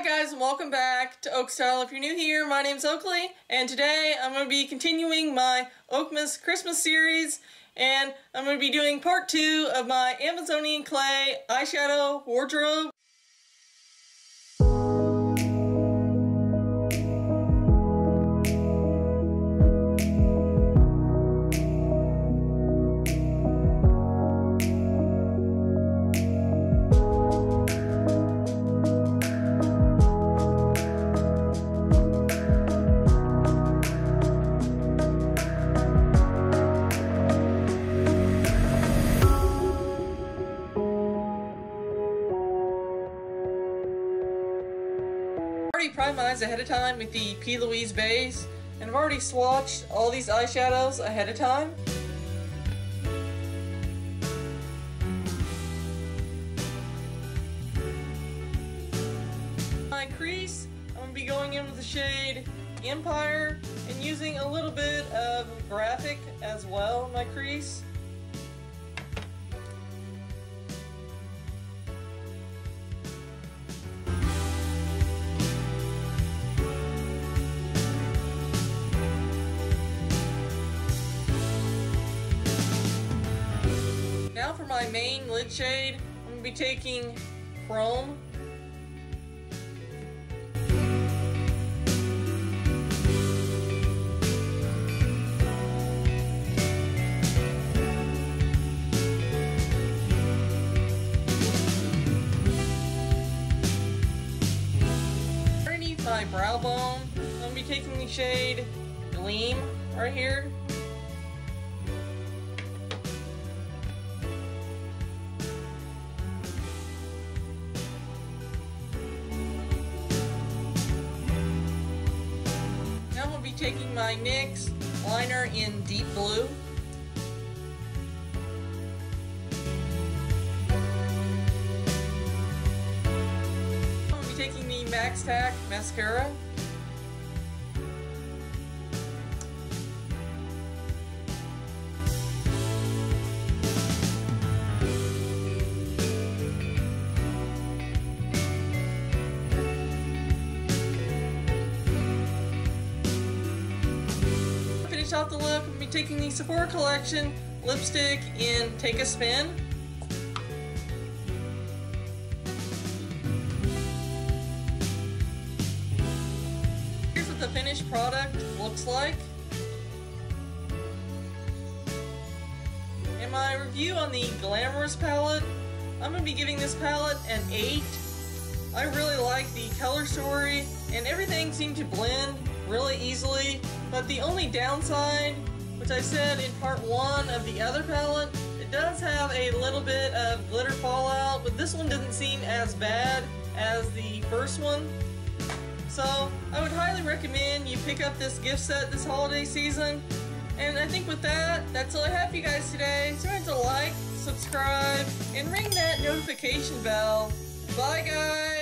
Hi guys and welcome back to Oak Style. If you're new here, my name's Oaklee and today I'm going to be continuing my Oakmas Christmas series and I'm going to be doing part two of my Amazonian Clay eyeshadow wardrobe. Already primed my eyes ahead of time with the P. Louise base, and I've already swatched all these eyeshadows ahead of time. My crease, I'm going to be going in with the shade Empire and using a little bit of graphic as well my crease. Now for my main lid shade, I'm going to be taking Chrome. Underneath my brow bone, I'm going to be taking the shade Gleam right here. Taking my NYX liner in deep blue. I'm to be taking the Max Tack mascara. Finish off the look, I'm be taking the Sephora Collection lipstick in Take a Spin. Here's what the finished product looks like. In my review on the Glamorous palette, I'm going to be giving this palette an 8. I really like the color story, and everything seemed to blend really easily, but the only downside, which I said in part 1 of the other palette, it does have a little bit of glitter fallout, but this one doesn't seem as bad as the first one. So, I would highly recommend you pick up this gift set this holiday season. And I think with that, that's all I have for you guys today. So remember to like, subscribe, and ring that notification bell. Bye guys!